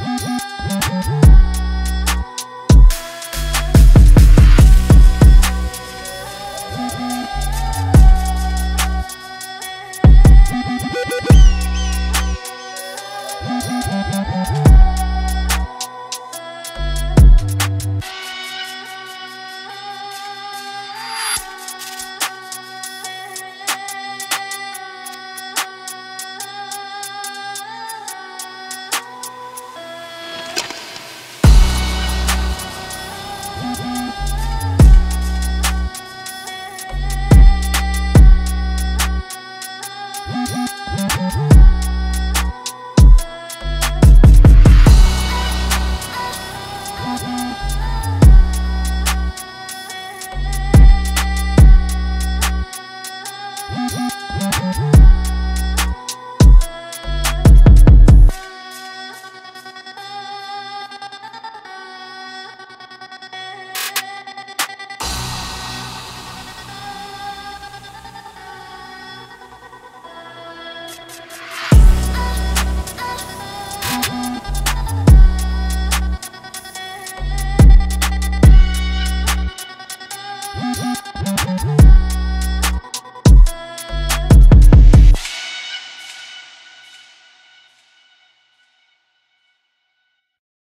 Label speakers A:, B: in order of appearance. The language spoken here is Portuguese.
A: Música